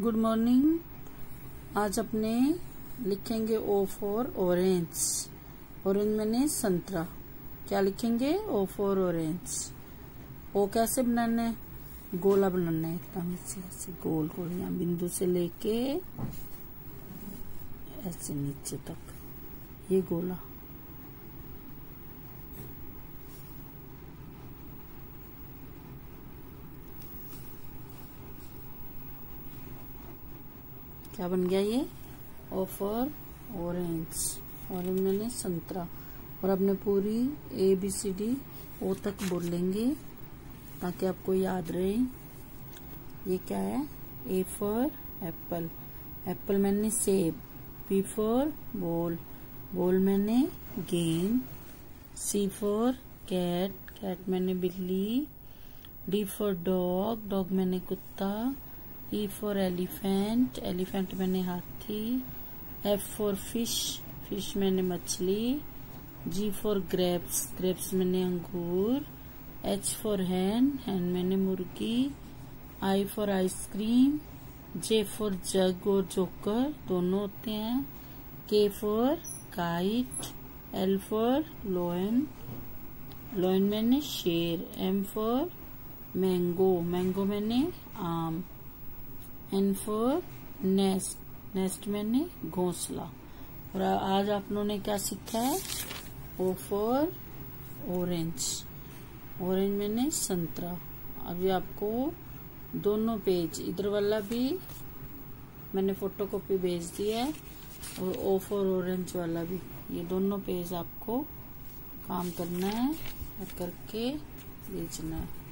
Good morning आज अपने लिखेंगे ओ फॉर ऑरेंज ऑरेंज मैंने संतरा. क्या लिखेंगे? ओ फॉर ऑरेंज ओ कैसे बनाना है? गोला बनाना है एकदम ऐसे ऐसे गोल गोल यहाँ बिंदु से लेके ऐसे नीचे तक. ये गोला. क्या बन गया ये? ऑफ़र ऑरेंज ऑरेंज मैंने संतरा। और अपने पूरी A B C D O तक बोल लेंगे, ताकि आपको याद रहे। ये क्या है? ए फॉर एप्पल एप्पल मैंने सेब बी फॉर बॉल बॉल मैंने गेंद सी फॉर कैट कैट मैंने बिल्ली. डी फॉर डॉग डॉग मैंने कुत्ता. ई फॉर एलिफेंट एलिफेंट मैंने हाथी एफ़ फॉर फ़िश फ़िश मैंने मछली। जी फॉर ग्रेप्स ग्रेप्स मैंने अंगूर। एच फॉर हैन हैन मैंने मुर्गी। I for ice cream J for jug और जोकर दोनों होते हैं। K for kite L for lion lion मैंने शेर. एम फॉर मैंगो मैंगो मैंने आम. एन फॉर नेस्ट नेस्ट मैंने घोंसला। और आज आप लोगों ने क्या सीखा है? ओ फॉर ऑरेंज ऑरेंज मैंने संतरा। अभी आपको दोनों पेज, इधर वाला भी मैंने फ़ोटो कॉपी भेज दी है, और ओ फॉर ऑरेंज वाला भी। ये दोनों पेज आपको काम करना है करके भेजना है।